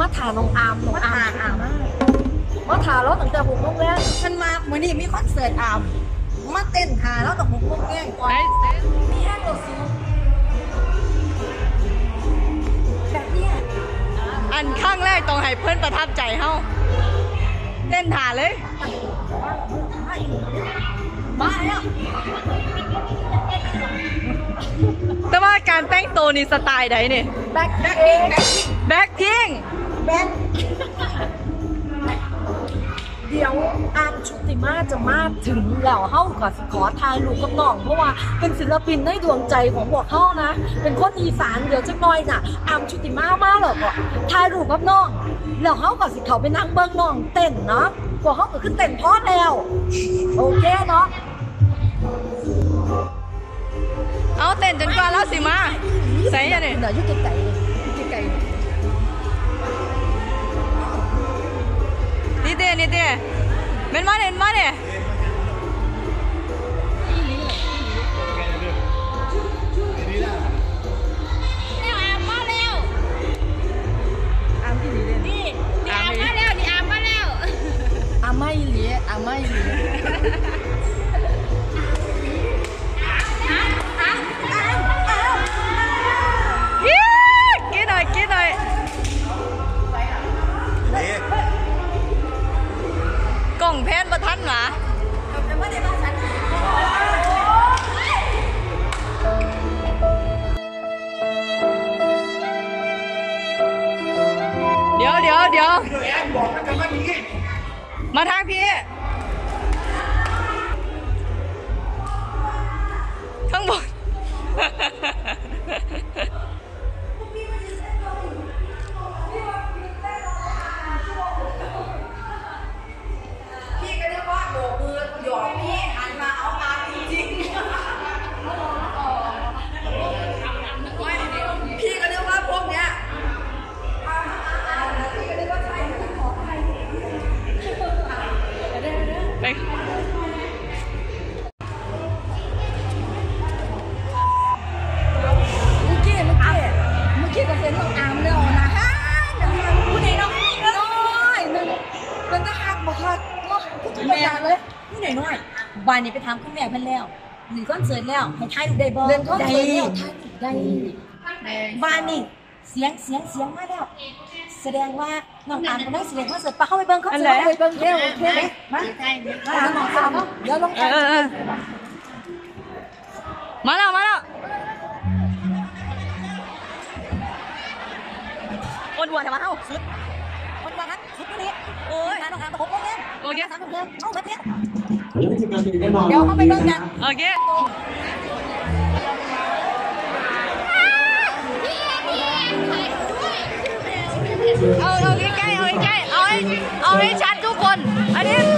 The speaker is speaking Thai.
มาถาน้องอามน้องอามอามามาถาแล้วตั้งแต่หกโมงแรกฉันมาเมื่อนี้มีคอนเสิร์ตอามมาเต้นหาแล้วต้องหกโมงแย่งก่อนมีแห้งตัวสูงแบบเนี้ยอันข้างแรกตรงให้เพื่อนประทับใจเฮาเต้นถ่าเลยมาแล้วแต่ว่าการแต่งตัวนี่สไตล์ใดนี่แบ็คแบ็คเอพิงงแบ็คพิงแบ็คพิง แบ็คเดี๋ยวอามชุติมาจะมาถึงแล้วเฮาก็สิขอถ่ายรูปกับน้อง เพราะว่าเป็นศิลปินในดวงใจของพวกเฮานะ เป็นคนอีสานเดี๋ยวจักหน่อยน่ะอามชุติมามาแล้วก็ถ่ายรูปกับน้องแล้วเฮาก็สิเข้าไปนั่งเบิ่งน้องเต้นเนาะพวกเฮาก็ขึ้นเต้นพอแล้ว โอเคเนาะเอาเต้นจนกว่าเราสิมาใส่ยังนี่เดี๋ยวอยุ่ไกลๆเลย นี่เต้นี่เต้เแพนประทันหมาเดี๋ยวเดี๋ยวเดี๋ยวมาทางพี่ข้างบน นี่หน่อยหน่อยๆวันนี้ไปทำคุณแม่เพิ่นแล้วหนึ่งคอนเสิร์ตแล้วให้ถ่ายรูปได้บ่เรียนคอนเสิร์ตได้แล้วท่านได้วันนี้เสียงเสียงเสียงมาแล้ว แสดงว่าน้องอามกำลังแสดงคอนเสิร์ตปะเข้าไปเบิ่งคอนอันเสิไหนร์ตไปเบิ่งเร็วโอเคไหมมามาหาน้องอามเนาะเดี๋ยวลงเออเออเออมาแล้วมาแล้วอดวัวทำไมเอ้าคน ว่าครับคลิปนี้โอ้ยมาน้องอามตะหกโมงเย็นโอเคสามโมงเย็นเอามาเพี้ยเดี๋ยวทีมงานจะมีแน่นอนเดี๋ยวเข้าไปเบิ่งกันโอเคเอาเอาใกล้ๆเอาใกล้ๆเอาให้เอาให้ชัดทุกคน อันนี้